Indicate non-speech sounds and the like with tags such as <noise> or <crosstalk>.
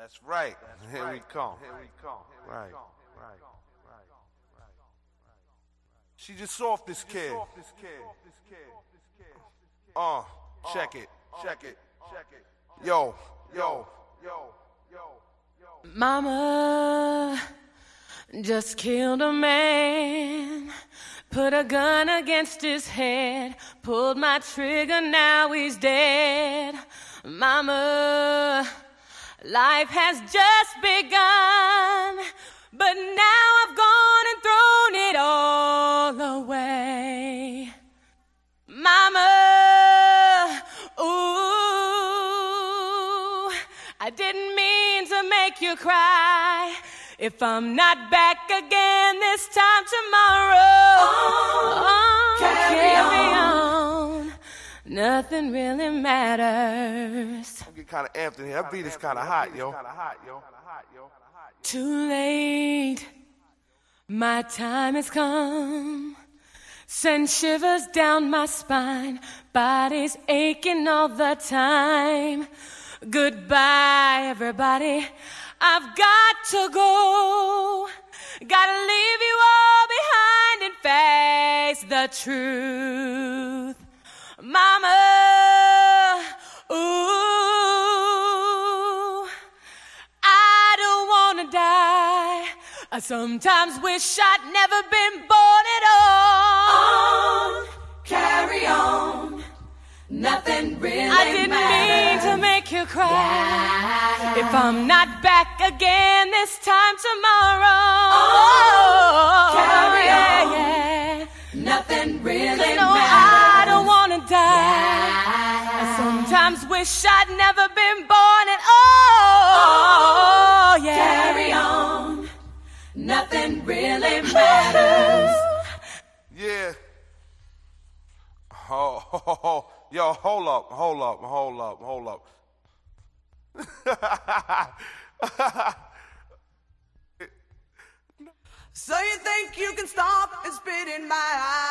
That's right. Here we come. Here we come. Right. Right. She just saw off this kid. Uh, check it. Check it. Check it. Yo, yo, yo, yo, yo. Mama just killed a man. Put a gun against his head. Pulled my trigger, now he's dead. Mama, life has just begun. But now I've gone and thrown it all away. Mama, ooh, I didn't mean to make you cry. If I'm not back again this time tomorrow, oh, Nothing really matters. I'm getting kind of amped in here. That beat is kind of hot, yo. Too late, my time has come. Send shivers down my spine, body's aching all the time. Goodbye, everybody. I've got to go. Gotta leave you all behind and face the truth. Mama, ooh, I don't wanna die. I sometimes wish I'd never been born at all. On, carry on. Nothing really I didn't matters. mean to make you cry. Yeah. If I'm not back again this time tomorrow, Oh, sometimes wish I'd never been born at all. Oh, yeah. Carry on. Nothing really matters. <laughs> Yeah. Oh, yo, hold up, hold up, hold up, hold up. <laughs> So you think you can stop and spit in my eye?